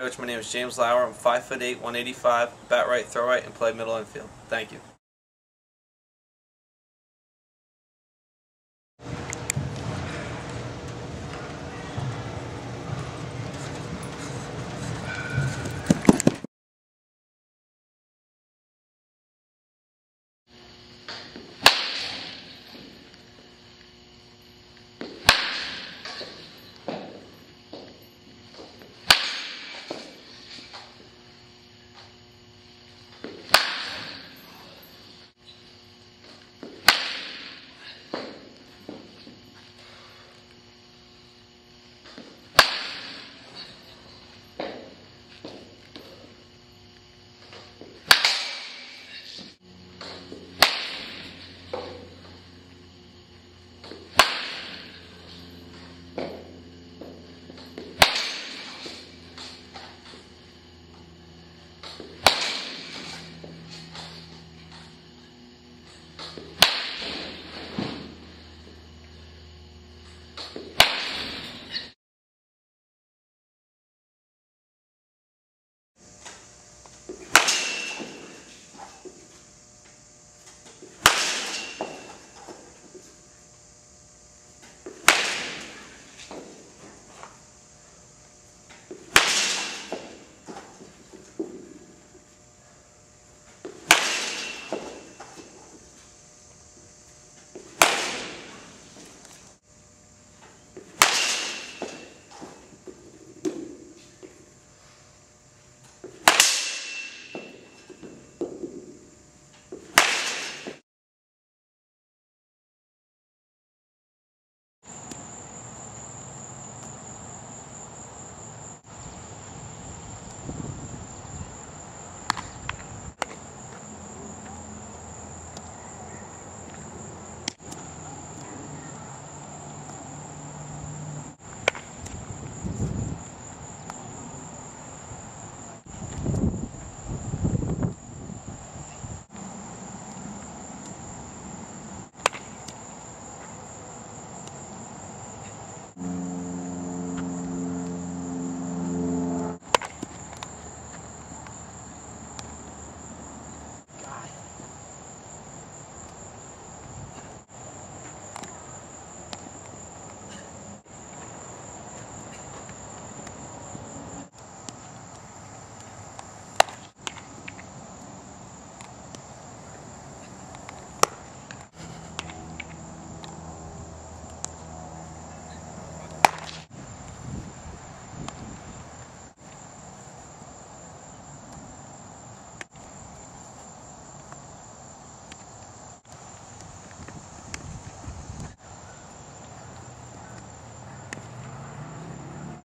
Coach, my name is James Lauer. I'm 5'8", 185, bat right, throw right, and play middle infield. Thank you.